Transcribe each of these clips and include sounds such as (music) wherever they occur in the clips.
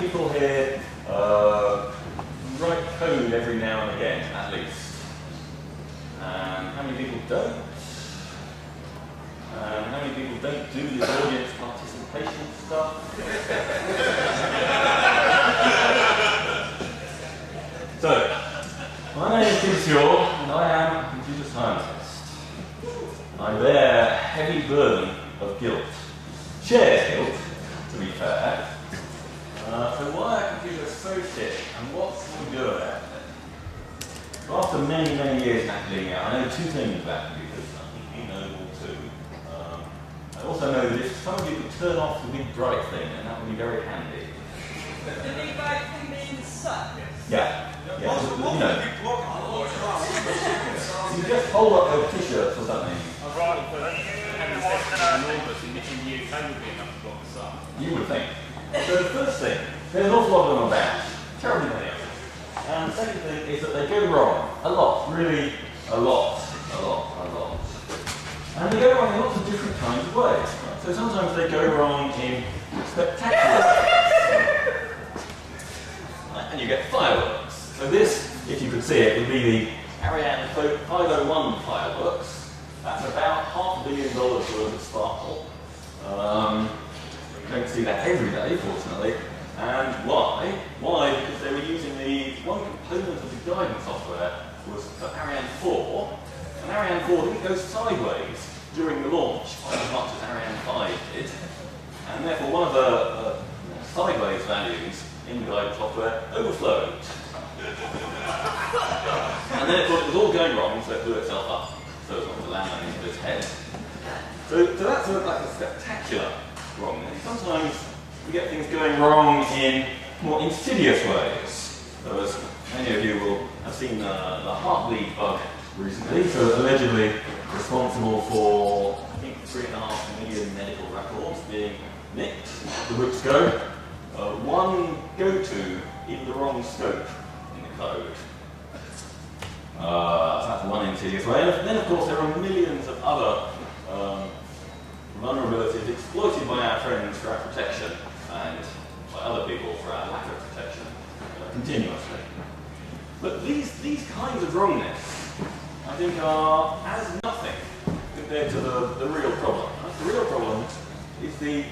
People here uh, write code every now and again, at least. And how many people don't? And how many people don't do the audience participation stuff? so, my name is Tim and I am a computer scientist. I bear a heavy burden of guilt. Shared guilt, to be fair. Uh, so why are computers so shit, and what's we do about it? So after many, many years in academia, I know two things about computers. I think you know all two. Um, I also know that if some of you could turn off the big bright thing, then that would be very handy. The big bright thing being sucked. Yeah. Yeah, so, you know, you (laughs) just hold up your t-shirts or something. I'd rather put having said enormous in the UK would be enough to block us up. You would think. So the first thing, there's an awful lot of them about. Terribly many of them. And the second thing is that they go wrong. A lot. Really, a lot. A lot. A lot. And they go wrong in lots of different kinds of ways. So sometimes they go wrong in spectacular ways. (laughs) And you get fireworks. So this, if you could see it, would be the Ariane 501 fireworks. That's about half a billion dollars worth of sparkle. Um, don't see that every day, fortunately. And why? Why? Because they were using the one component of the guidance software was for Ariane 4, and Ariane 4 didn't go sideways during the launch quite as much as Ariane 5 did, and therefore one of the uh, sideways values in the guidance software overflowed. and course it was all going wrong, so it blew itself up, so as not to land into its head. So, so that's a, like a spectacular wrongness. Sometimes we get things going wrong in more insidious ways. So as many of you will have seen uh, the heartbleed bug recently, so allegedly responsible for, I think, three and a half million medical records being nicked. The roots go. Uh, one go-to in the wrong scope in the code. Uh, that's one insidious way. And then, of course, there are millions of other um, vulnerabilities exploited by our friends for our protection and by other people for our lack of protection uh, continuously. But these, these kinds of wrongness, I think, are as nothing compared to the, the real problem. The real problem is the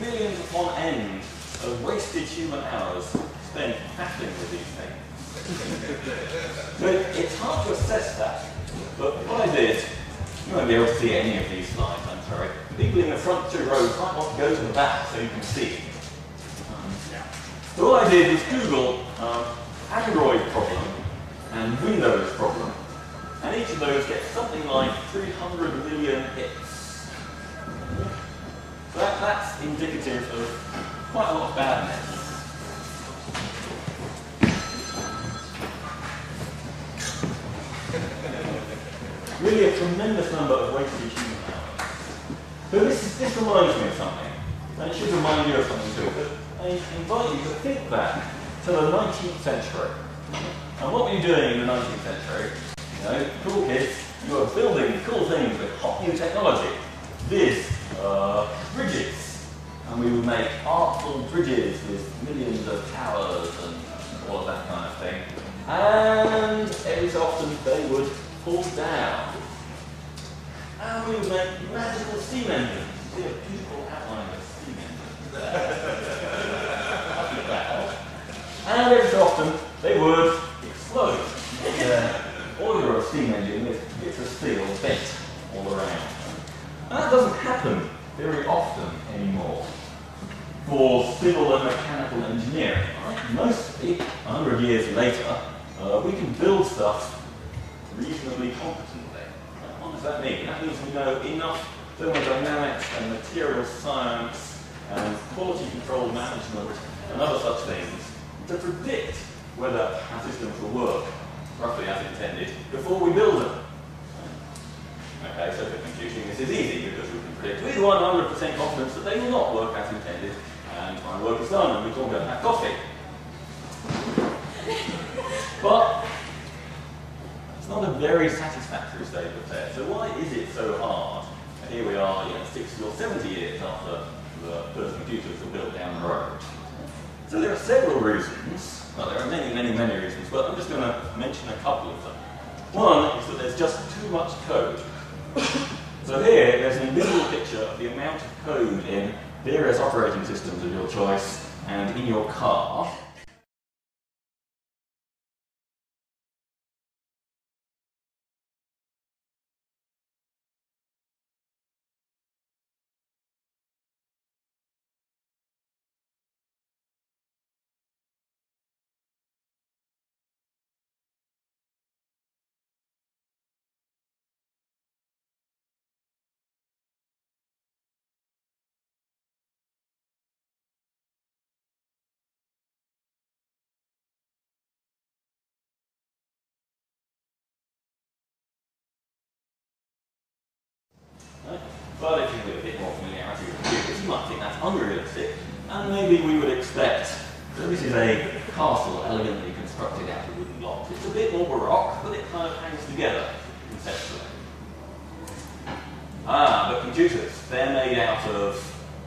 millions upon end of wasted human hours spent battling with these things. (laughs) so it's hard to assess that, but what I did, you won't be able to see any of these slides, I'm sorry. People in the front two rows might want to go to the back so you can see. Um, so what I did was Google um, Android problem and Windows problem, and each of those gets something like 300 million hits. That, that's indicative of quite a lot of badness. Really a tremendous number of wasted human hours. So this, is, this reminds me of something, and it should remind you of something too. But I invite you to think back to the 19th century. And what were you doing in the 19th century? You know, cool kids, you were building cool things with hot new technology. This, uh, bridges. And we would make artful bridges with millions of towers and all of that kind of thing. And every so often they would fall down. And we would make magical steam engines. See a beautiful outline of a steam there. (laughs) and every so often they would explode. The oiler of steam engine with bits of steel bent all around. And that doesn't happen very often anymore for civil and mechanical engineering. Mostly, 100 years later, uh, we can build stuff reasonably competently. That mean? That means we know enough thermodynamics and material science and quality control management and other such things to predict whether our systems will work roughly as intended before we build them. Okay, so for computing this is easy because we can predict with 100% confidence that they will not work as intended and my work is done and we can all go and have coffee. But it's not a very satisfactory state of affairs. So why is it so hard? And here we are, you know, 60 or 70 years after the first computers were built down the road. So there are several reasons, well there are many, many, many reasons, but I'm just going to mention a couple of them. One is that there's just too much code. so here, there's an invisible picture of the amount of code in various operating systems of your choice and in your car. If you have a bit more familiarity with computers, you might think that's unrealistic, and maybe we would expect that this is a castle elegantly constructed out of wooden blocks. It's a bit more baroque, but it kind of hangs together conceptually. Ah, but computers, they're made out of,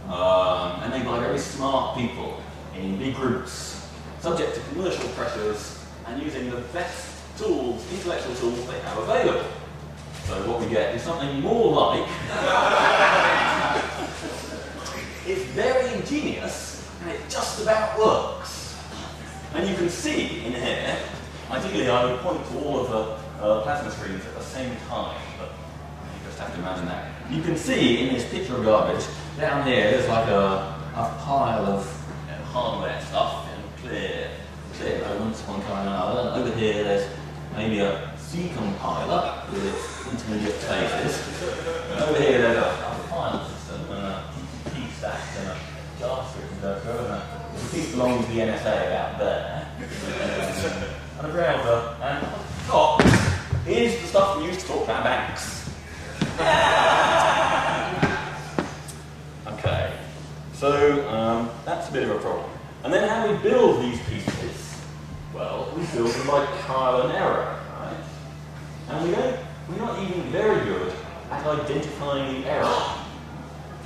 um, and made by very smart people in big groups, subject to commercial pressures, and using the best tools, intellectual tools they have available. So what we get is something more like (laughs) it's very ingenious and it just about works. And you can see in here, I would point to all of the uh, plasma screens at the same time, but you just have to imagine that. You can see in this picture of garbage, down here there's like a, a pile of you know, hardware stuff and clear, clear elements, one kind or another. And over here there's maybe a C compiler with its intermediate phases. And over here there's a, a file system and a key stack and a JavaScript through and a piece belonging to the NSA about there. (laughs) and a browser. And top is the stuff we use to talk about banks. (laughs) okay, so um, that's a bit of a problem. And then how we build these pieces? Well, we build them by trial and error, right? And we don't, we're not even very good at identifying the error.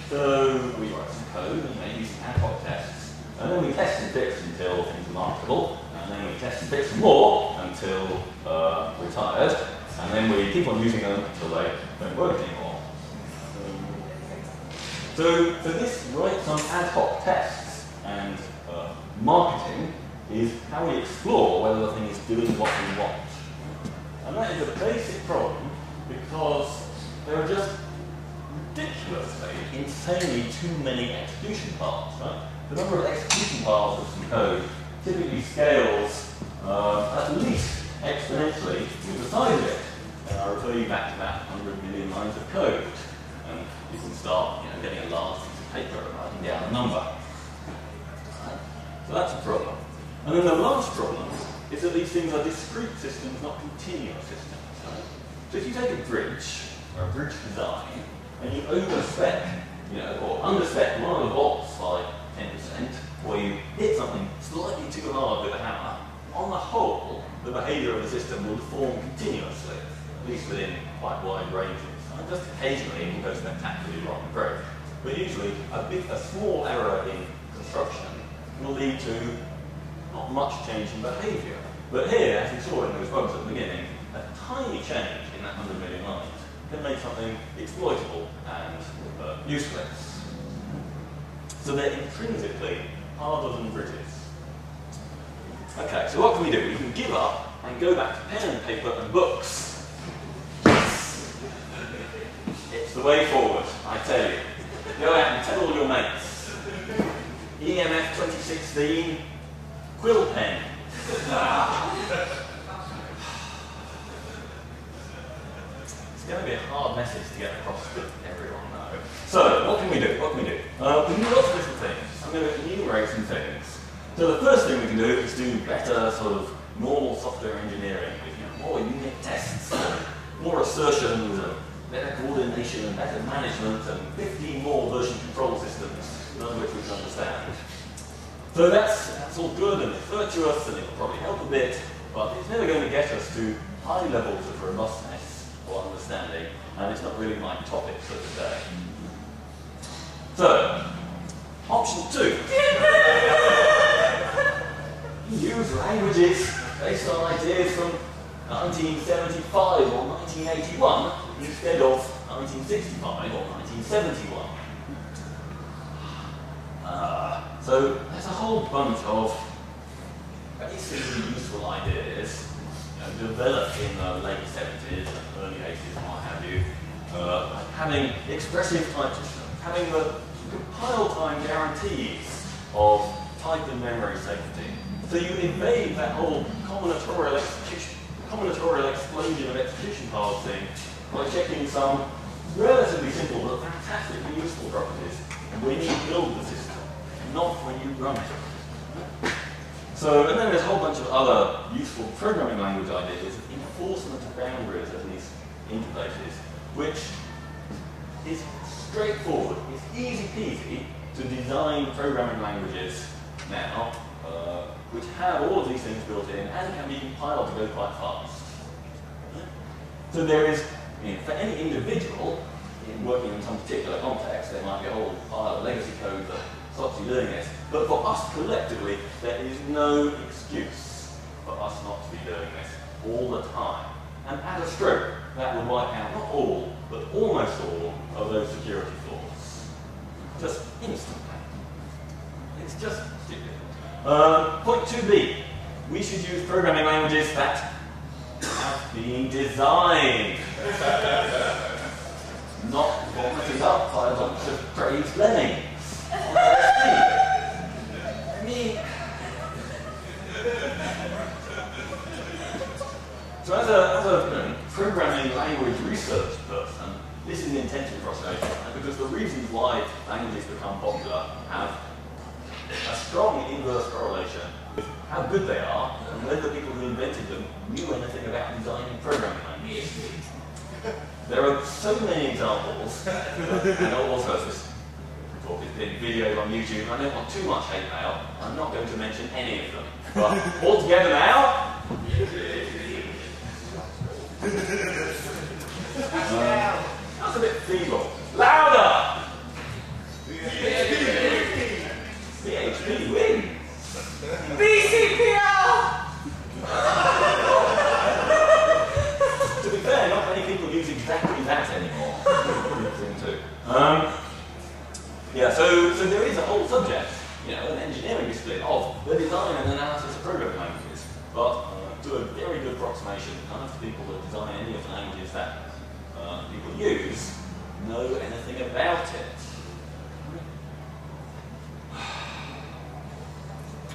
So we write some code and maybe some ad hoc tests, and then we test and fix until things are marketable, and then we test and fix more until uh, we're tired, and then we keep on using them until they don't work anymore. So, so this write some ad hoc tests and uh, marketing is how we explore whether the thing is doing what we want. And that is a basic problem because there are just ridiculously, insanely too many execution paths. Right? The number of execution paths of some code typically scales uh, at least exponentially with the size of it. And I refer you back to that 100 million lines of code. And you can start you know, getting a large piece of paper and writing down a number. Right? So that's a problem. And then the last problem is that these things are discrete systems, not continuous systems. Right? So if you take a bridge, or a bridge design, and you overspec, you know, or underspec one of the bolts by 10%, or you hit something slightly too hard with a hammer, on the whole, the behavior of the system will deform continuously, at least within quite wide ranges. And just occasionally it will go spectacularly wrong. But usually, a, big, a small error in construction will lead to not much change in behavior. But here, as we saw in those bugs at the beginning, a tiny change in that 100 million lines can make something exploitable and uh, useless. So they're intrinsically harder than. Okay, so what can we do? We can give up and go back to pen and paper and books. It's the way forward, I tell you. Go out and tell all your mates. EMF 2016, quill pen. It's going to be a hard message to get across to everyone, though. So, what can we do? What can we do? Uh, we can do lots of different things. Going to enumerate some things. So the first thing we can do is do better sort of normal software engineering with you know, more unit tests, more assertions, and better coordination, and better management, and 15 more version control systems, none of which we can understand. So that's, that's all good and virtuous and it'll probably help a bit, but it's never going to get us to high levels of robustness or understanding, and it's not really my topic for today. So, option two. (laughs) use languages based on ideas from 1975 or 1981 instead of 1965 or 1971. Uh, so there's a whole bunch of basically useful ideas you know, developed in the late 70s and early 80s and what have you. Uh, having expressive type having the compile time guarantees of type and memory safety. So you invade that whole combinatorial execution, combinatorial explosion of execution thing by checking some relatively simple but fantastically useful properties when you build the system, not when you run it. So, and then there's a whole bunch of other useful programming language ideas, enforcement of boundaries of these interfaces, which is straightforward. It's easy peasy to design programming languages now, uh, which have all of these things built in and can be compiled to go quite fast. So there is, I mean, for any individual in working in some particular context, there might be a whole pile of legacy code that stops you doing this. But for us collectively, there is no excuse for us not to be doing this all the time. And at a stroke, that would wipe out not all, but almost all of those security flaws. Just instantly. It's just stupid. Uh, point 2b. We should use programming languages that have been designed. not vomited up by a bunch of crazed lemmings. So as a, as a programming language research person, this is an intention frustration, because the reasons why languages become popular have a strong inverse correlation with how good they are and whether the people who invented them knew anything about designing programming languages. There are so many examples, (laughs) and this talk is being videoed on YouTube. I don't want too much hate mail. I'm not going to mention any of them. But all together now. Um, that's a bit feeble. Louder! PHP wins. BCPL! to be fair, not many people use exactly that anymore. Um, yeah, so, so there is a whole subject, you know, an engineering discipline of the design and analysis of programming languages. But a very good approximation, none of the people that design any of the languages that uh, people use know anything about it. (sighs)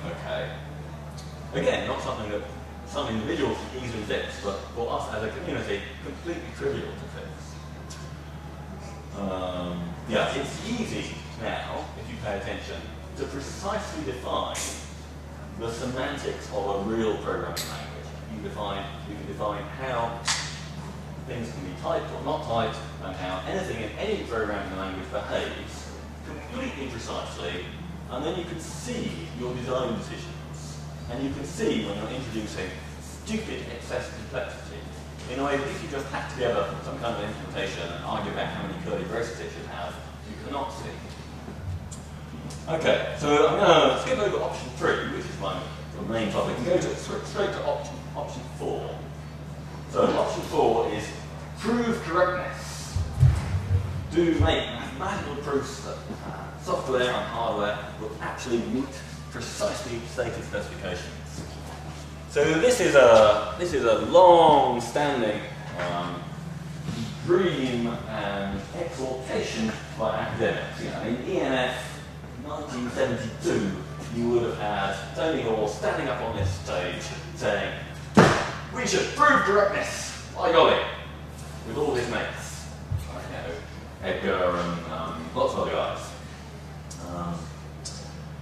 Okay. Again, not something that some individuals can easily fix, but for us as a community, completely trivial to fix. Um, yeah, it's easy now, if you pay attention, to precisely define the semantics of a real programming language. You define, you can define how things can be typed or not typed, and how anything in any programming language behaves completely precisely, and then you can see your design decisions. And you can see when you're introducing stupid excess complexity in a way that if you just hack together some kind of implementation and argue about how many curly braces it should have, you cannot see. Okay, so I'm going to skip over option three, which is my main topic, and go to, straight to option, option four. So option four is prove correctness. Do make mathematical proofs that uh, software and hardware will actually meet precisely stated specifications. So this is a this is a long-standing um, dream and exhortation by academics. You know, in EMF 1972, you would have had Tony Hoare standing up on this stage saying, "We should prove correctness." By golly, with all his mates, you know, Edsger and um, lots of other guys. Um,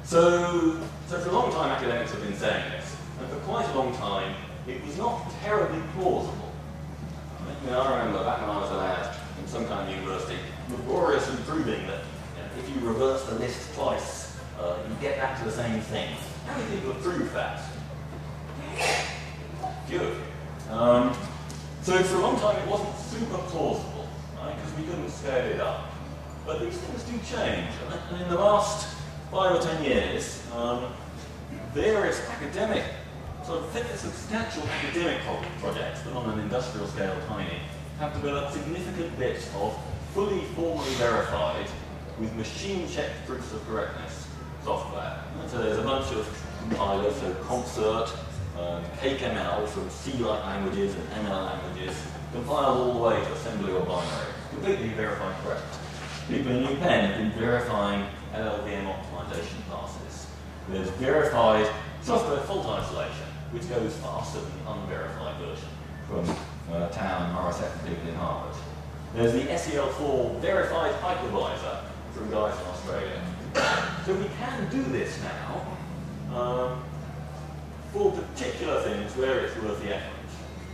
so, so for a long time, academics have been saying this, and for quite a long time, it was not terribly plausible. I, mean, I remember back when I was a lad in some kind of university, laboriously proving that you know, if you reverse the list twice, uh, you get back to the same thing. How many people have proved that? You. Um, so for a long time, it wasn't super plausible, right? Because we couldn't scale it up. But these things do change, and in the last five or ten years, um, various academic, sort of fairly substantial academic pro- projects, but on an industrial scale tiny, have developed significant bits of fully formally verified with machine-checked proofs of correctness software. And so there's a bunch of compilers, so CompCert, um, CakeML from C-like languages and ML languages, compiled all the way to assembly or binary, completely verified correct. People in UPenn have been verifying LLVM optimization classes. There's verified software fault isolation, which goes faster than the unverified version from uh, Town, Morrisett, and people in Harvard. There's the SEL4 verified hypervisor from guys in Australia. So we can do this now um, for particular things where it's worth the effort.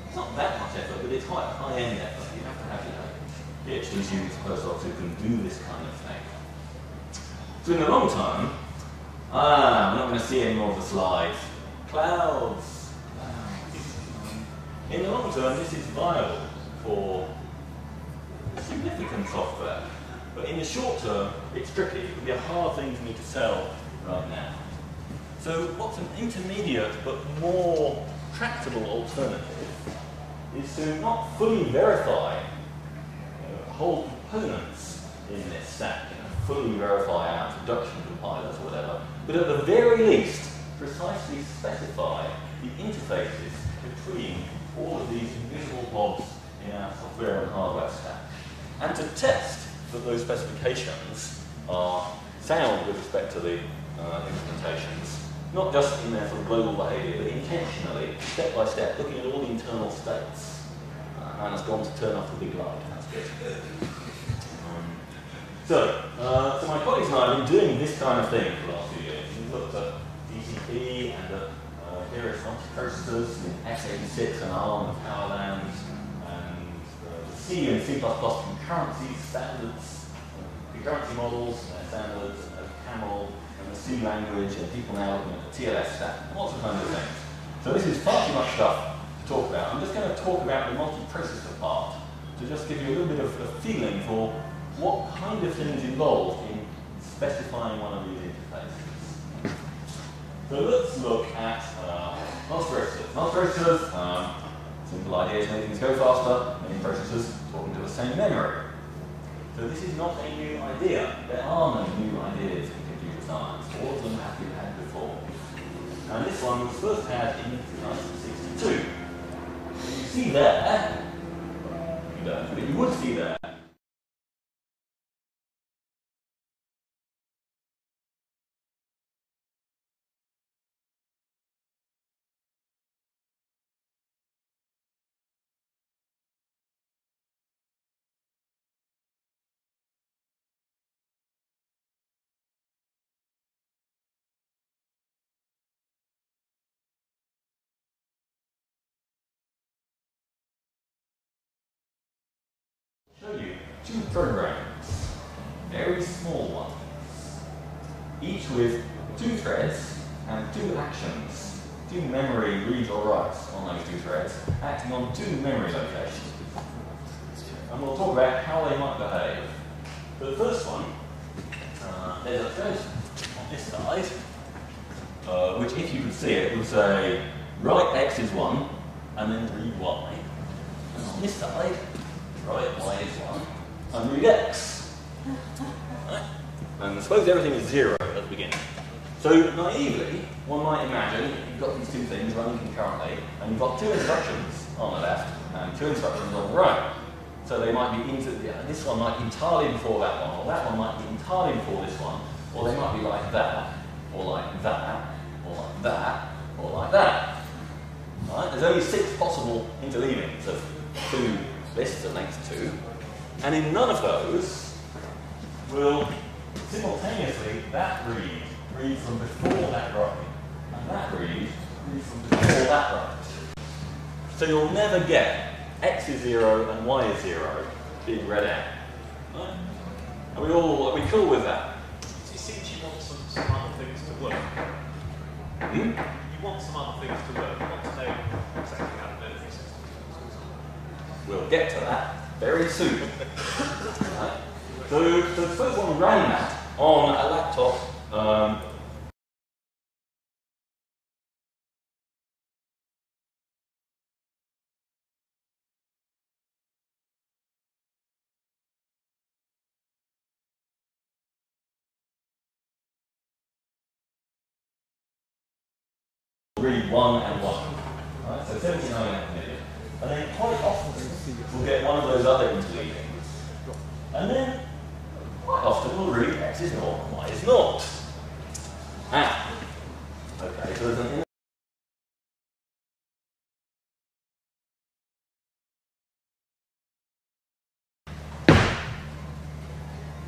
It's not that much effort, but it's quite high-end effort. You have to have, you know, PhD students, postdocs who can do this kind of thing. So in the long term, ah, I'm not going to see any more of the slides. Clouds. In the long term, this is viable for significant software. But in the short term, it's tricky. It would be a hard thing for me to sell right now. So what's an intermediate but more tractable alternative is to not fully verify you know, whole components in this stack, you know, fully verify our production compilers or whatever, but at the very least precisely specify the interfaces between all of these invisible blobs in our software and hardware stack. And to test that those specifications are sound with respect to the uh, implementations, not just in their sort of global behavior, but intentionally, step by step, looking at all the internal states. Uh, and has gone to turn off the big light. That's good. Um, so, uh, so my colleagues and I have been doing this kind of thing for the last few years. We've looked at TCP and at uh, various processors, x86 and ARM and Powerland, and uh, C and C++ concurrency standards, concurrency models, uh, standards, uh, CAML, and C language, and people now looking at the TLS stack, lots of kinds of things. So this is far too much stuff to talk about. I'm just going to talk about the multiprocessor part to just give you a little bit of a feeling for what kind of things involved in specifying one of these interfaces. So let's look at uh, multiprocessors. Multiprocessors, um, simple idea is making things go faster, many processors talking to the same memory. So this is not a new idea. There are no new ideas All of them have been had before. And this one was first had in 1962. You see there, you don't, but you would see there, two programs, very small ones, each with two threads and two actions, two memory reads or writes on those two threads, acting on two memory locations. And we'll talk about how they might behave. But the first one, uh, there's a thread on this side, uh, which if you could see it, would say write x is 1, and then read y. And on this side, write y is 1, and read x. And suppose everything is 0 at the beginning. So naively, one might imagine you've got these two things running concurrently, and you've got two instructions on the left and two instructions on the right. So they might be into this one might be entirely before that one, or that one might be entirely before this one, or they might be like that, or like that, or like that, or like that. Right? There's only six possible interleavings of two lists of length two, and in none of those will simultaneously that read read from before that right, and that read read from before that right. So you'll never get x is zero and y is zero being read out. Right? Are we all are we cool with that? It seems you want some, some other things to work. Hmm? You want some other things to work. You want to know exactly how do these systems. We'll get to that very soon. right? So, so the first one ran that on a laptop um, read one and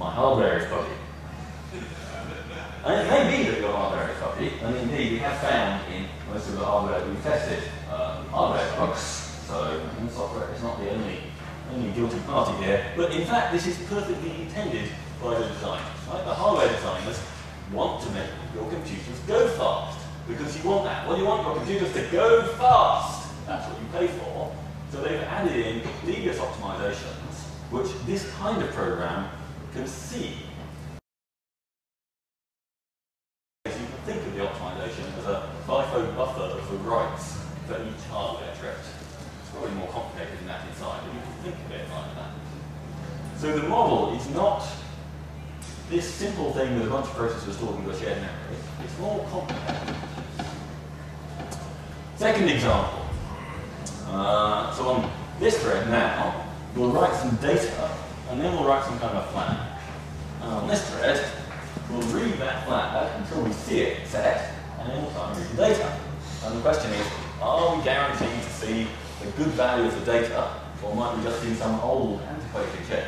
my hardware is fuzzy. And it may be that your hardware is fuzzy, and indeed we have found in most of the hardware that we've tested um, hardware bugs. So software is not the only only guilty party here. But in fact, this is perfectly intended by the designers. Right? The hardware designers want to make your computers go fast because you want that. Well, you want your computers to go fast. That's what you pay for. So they've added in devious optimizations, which this kind of program can see. You can think of the optimization as a FIFO buffer for writes for each hardware thread. It's probably more complicated than that inside, but you can think of it like that. So the model is not this simple thing with a bunch of processors talking to a shared memory. It's more complicated. Second example. Uh, so on this thread now, we'll write some data, and then we'll write some kind of a flag. Um, and on this thread, we'll read that flag until we see it set, and then we'll start reading data. And the question is, are we guaranteed to see the good value of the data, or might we just see some old antiquated check?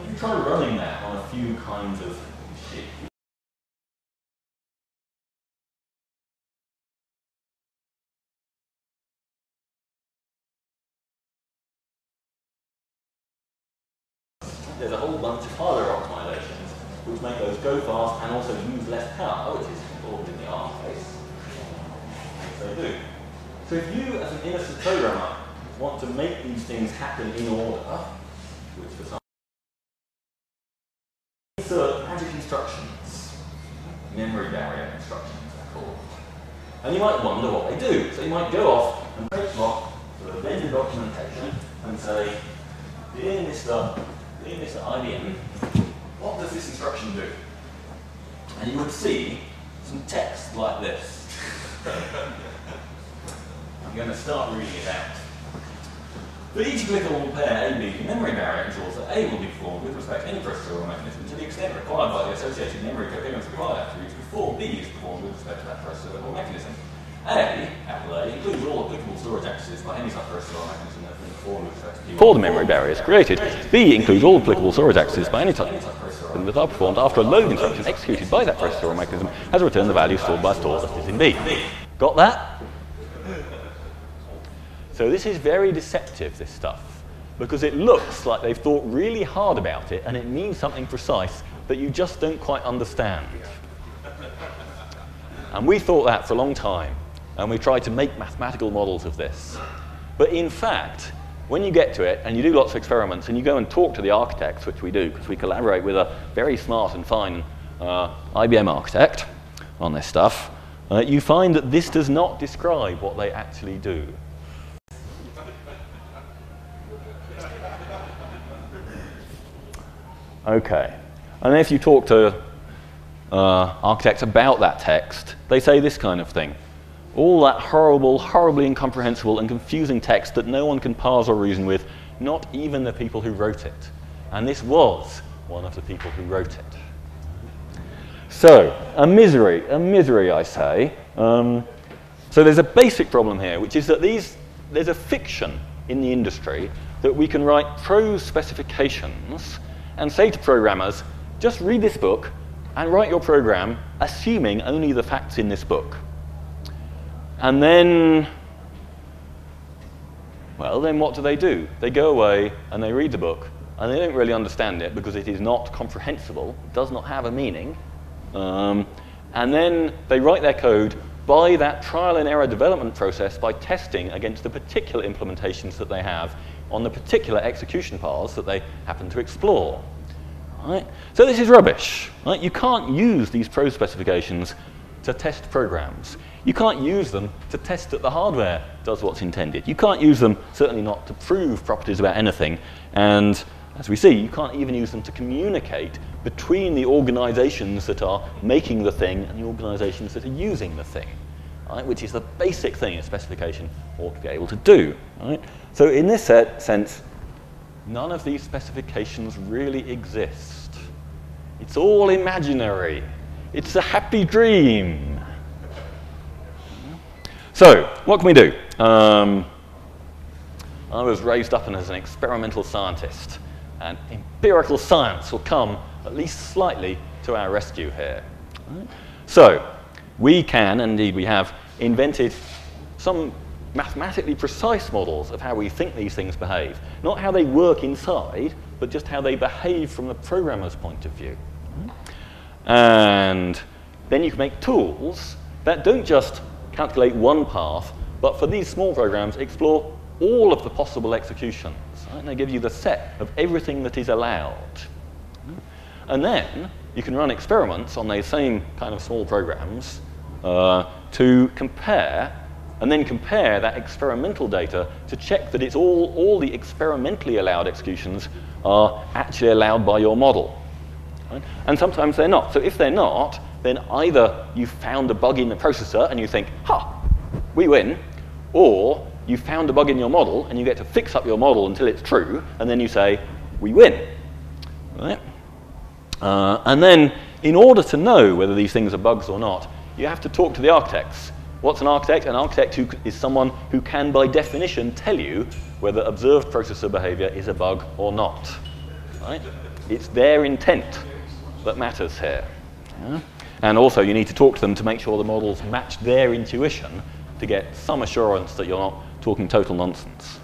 If you try running that on a few kinds of shit, there's go fast and also use less power, which is important in the ARM case. They do. So if you, as an innocent programmer, want to make these things happen in order, which for some insert magic instructions, memory barrier instructions, they're called. And you might wonder what they do. So you might go off and take block sort vendor documentation and say, dear Mr. Dear Mr. IBM, what does this instruction do? And you would see some text like this. (laughs) I'm going to start reading it out. For each applicable pair AB memory barrier ensures that A will be performed with respect to any processor or mechanism to the extent required by the associated memory coherence required attributes before B is performed with respect to that processor or mechanism. A, capital A, includes all applicable storage accesses by any such processor or mechanism that has been performed with respect to P1. For the memory barriers created, B includes all applicable storage accesses by any type and that are performed after a load instruction executed by that processor or mechanism has returned the value stored by store that is in B. Got that? So this is very deceptive, this stuff, because it looks like they've thought really hard about it and it means something precise that you just don't quite understand. And we thought that for a long time, and we tried to make mathematical models of this. But in fact, when you get to it and you do lots of experiments and you go and talk to the architects, which we do because we collaborate with a very smart and fine uh, IBM architect on this stuff, uh, you find that this does not describe what they actually do. Okay. And if you talk to uh, architects about that text, they say this kind of thing. All that horrible, horribly incomprehensible and confusing text that no one can parse or reason with, not even the people who wrote it. And this was one of the people who wrote it. So, a misery, a misery, I say. Um, so there's a basic problem here, which is that these, there's a fiction in the industry that we can write prose specifications and say to programmers, just read this book and write your program assuming only the facts in this book. And then, well, then what do they do? They go away and they read the book and they don't really understand it because it is not comprehensible, it does not have a meaning. Um, and then they write their code by that trial and error development process by testing against the particular implementations that they have on the particular execution paths that they happen to explore. Right? So this is rubbish. Right? You can't use these prose specifications to test programs. You can't use them to test that the hardware does what's intended. You can't use them, certainly not to prove properties about anything. And as we see, you can't even use them to communicate between the organizations that are making the thing and the organizations that are using the thing. right, which is the basic thing a specification ought to be able to do. Right? So in this sense, none of these specifications really exist. It's all imaginary. It's a happy dream. So, what can we do? Um, I was raised up as an experimental scientist, and empirical science will come at least slightly to our rescue here. So, we can, indeed we have, invented some mathematically precise models of how we think these things behave. Not how they work inside, but just how they behave from the programmer's point of view. And then you can make tools that don't just calculate one path, but for these small programs, explore all of the possible executions. Right? And they give you the set of everything that is allowed. And then you can run experiments on those same kind of small programs uh, to compare, and then compare that experimental data to check that it's all, all the experimentally allowed executions are actually allowed by your model. Right? And sometimes they're not. So if they're not, then either you found a bug in the processor and you think, ha, we win, or you found a bug in your model and you get to fix up your model until it's true, and then you say, we win. Right? Uh, and then, in order to know whether these things are bugs or not, you have to talk to the architects. What's an architect? An architect who is someone who can, by definition, tell you whether observed processor behavior is a bug or not. Right? It's their intent that matters here. Yeah? And also, you need to talk to them to make sure the models match their intuition to get some assurance that you're not talking total nonsense.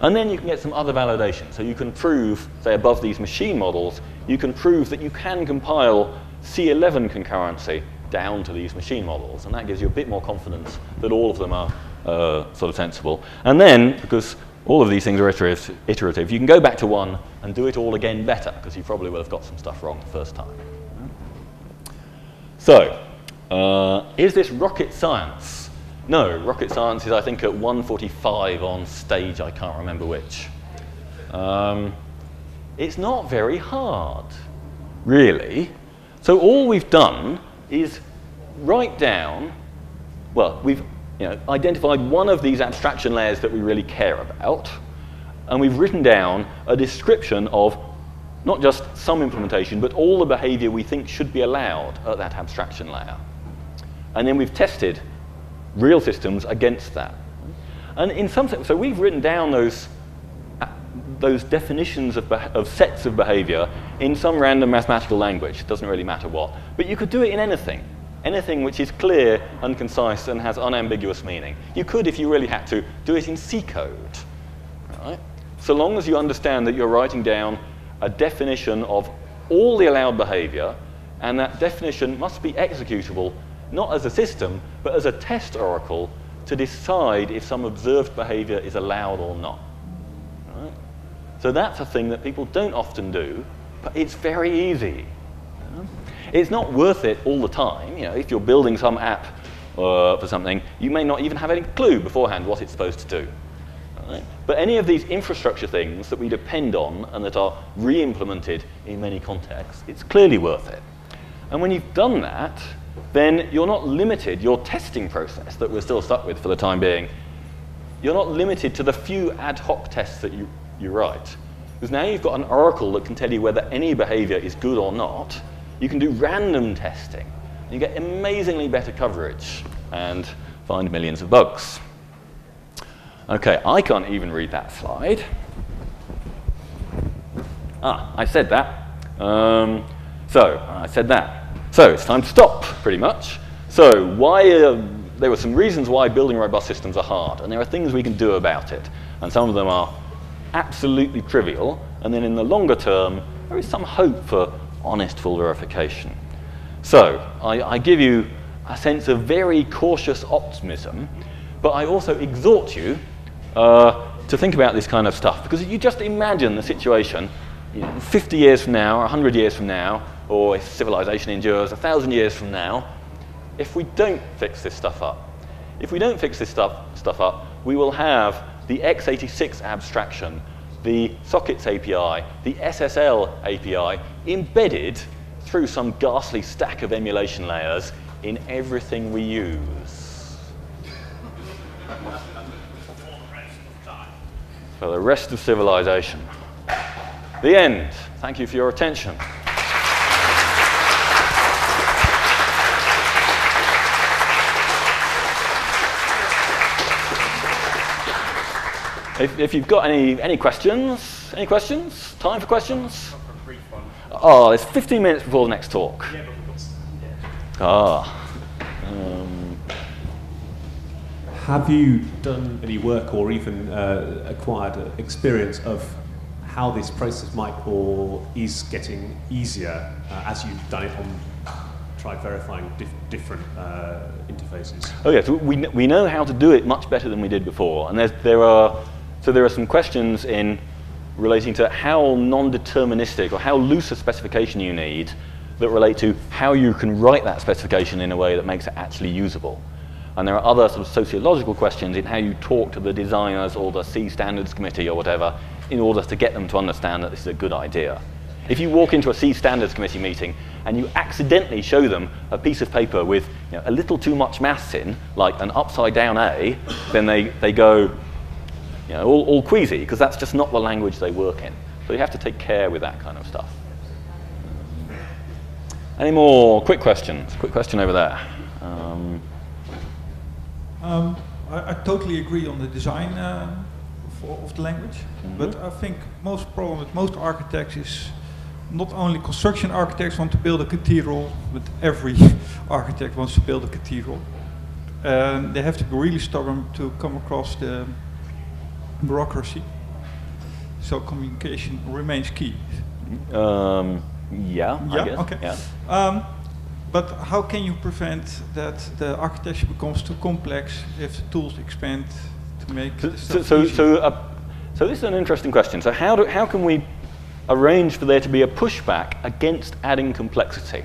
And then you can get some other validation. So you can prove, say, above these machine models, you can prove that you can compile C11 concurrency down to these machine models. And that gives you a bit more confidence that all of them are uh, sort of sensible. And then, because all of these things are iterative, you can go back to one and do it all again better, because you probably will have got some stuff wrong the first time. So, uh, is this rocket science? No, rocket science is, I think, at 145 on stage. I can't remember which. Um, it's not very hard, really. So all we've done is write down, well, we've you know, identified one of these abstraction layers that we really care about, and we've written down a description of not just some implementation, but all the behavior we think should be allowed at that abstraction layer. And then we've tested real systems against that. And in some sense, so we've written down those, uh, those definitions of, of sets of behavior in some random mathematical language. It doesn't really matter what. But you could do it in anything. Anything which is clear and concise and has unambiguous meaning. You could, if you really had to, do it in C code. Right? So long as you understand that you're writing down a definition of all the allowed behavior, and that definition must be executable not as a system, but as a test oracle to decide if some observed behavior is allowed or not. Right? So that's a thing that people don't often do, but it's very easy. It's not worth it all the time. You know, if you're building some app uh, for something, you may not even have any clue beforehand what it's supposed to do. Right? But any of these infrastructure things that we depend on and that are re-implemented in many contexts, it's clearly worth it. And when you've done that, then you're not limited, your testing process that we're still stuck with for the time being, you're not limited to the few ad hoc tests that you, you write. Because now you've got an oracle that can tell you whether any behavior is good or not. You can do random testing. You get amazingly better coverage and find millions of bugs. Okay, I can't even read that slide. Ah, I said that. Um, so, I said that. So, it's time to stop, pretty much. So, why, uh, there were some reasons why building robust systems are hard, and there are things we can do about it. And some of them are absolutely trivial, and then in the longer term, there is some hope for honest full verification. So, I, I give you a sense of very cautious optimism, but I also exhort you uh, to think about this kind of stuff. Because if you just imagine the situation you know, 50 years from now, or 100 years from now, or if civilization endures 1,000 years from now, if we don't fix this stuff up, if we don't fix this stuff, stuff up, we will have the x86 abstraction, the sockets API, the SSL API, embedded through some ghastly stack of emulation layers in everything we use. For the rest of civilization. The end. Thank you for your attention. If, if you've got any, any questions, any questions? Time for questions? A brief one. Oh, it's 15 minutes before the next talk. Yeah, but we've got. s- Yeah. Ah. Um, Have you done any work or even uh, acquired experience of how this process might or is getting easier uh, as you've done it on tried verifying dif- different uh, interfaces? oh yes, we, kn- we know how to do it much better than we did before. And there are, so there are some questions in relating to how non-deterministic or how loose a specification you need that relate to how you can write that specification in a way that makes it actually usable. And there are other sort of sociological questions in how you talk to the designers or the C standards committee or whatever in order to get them to understand that this is a good idea. If you walk into a C standards committee meeting and you accidentally show them a piece of paper with you know, a little too much maths in, like an upside down A, then they, they go you know, all, all queasy because that's just not the language they work in. So you have to take care with that kind of stuff. Any more quick questions? Quick question over there. Um, Um, I, I totally agree on the design uh, for, of the language, but I think most problem with most architects is not only construction architects want to build a cathedral, but every (laughs) architect wants to build a cathedral. And they have to be really stubborn to come across the bureaucracy. So communication remains key. um, yeah, I Yeah, guess. okay. Yeah. Um, but how can you prevent that the architecture becomes too complex if the tools expand to make So, the so, so, so, uh, so this is an interesting question. So how, do, how can we arrange for there to be a pushback against adding complexity?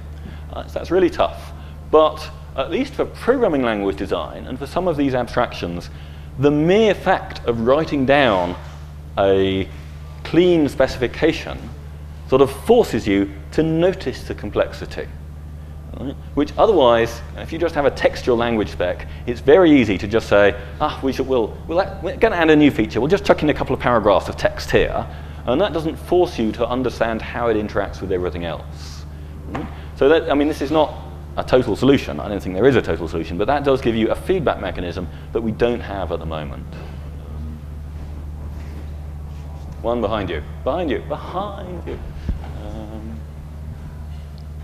Uh, so that's really tough. But at least for programming language design and for some of these abstractions, the mere fact of writing down a clean specification sort of forces you to notice the complexity. right? Which otherwise, if you just have a textual language spec, it's very easy to just say, ah, we should, we'll, we'll add, we're going to add a new feature. We'll just chuck in a couple of paragraphs of text here. And that doesn't force you to understand how it interacts with everything else. right? So that, I mean, this is not a total solution. I don't think there is a total solution, but that does give you a feedback mechanism that we don't have at the moment. One behind you, behind you, behind you. Um,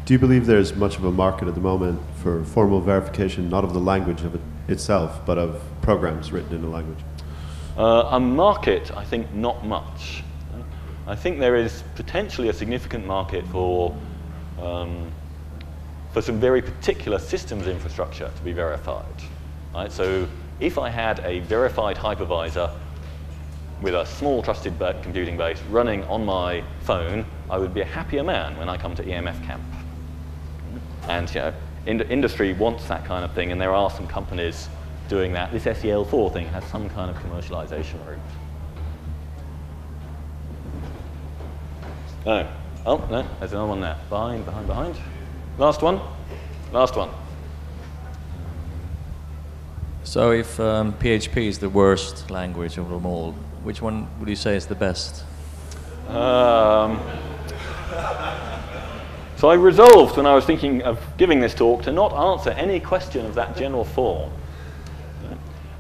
Do you believe there's much of a market at the moment for formal verification, not of the language of it itself, but of programs written in a language? Uh, a market, I think not much. I think there is potentially a significant market for, um, for some very particular systems infrastructure to be verified. Right? So if I had a verified hypervisor with a small trusted computing base running on my phone, I would be a happier man when I come to EMF camp. And you know, ind- industry wants that kind of thing, and there are some companies doing that. This SEL4 thing has some kind of commercialization route. No. Oh, no, there's another one there. Behind, behind, behind. Last one. Last one. So if um, PHP is the worst language of them all, which one would you say is the best? Um, so I resolved when I was thinking of giving this talk to not answer any question of that general form.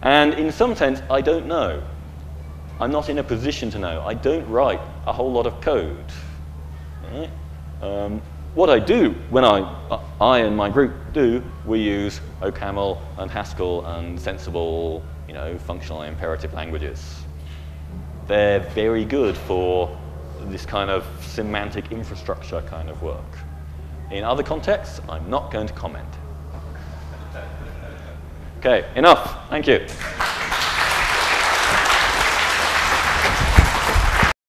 And in some sense, I don't know. I'm not in a position to know. I don't write a whole lot of code. Right? Um, what I do, when I, uh, I and my group do, we use OCaml and Haskell and sensible, you know, functional imperative languages. They're very good for this kind of semantic infrastructure kind of work. In other contexts, I'm not going to comment. Okay, enough. Thank you.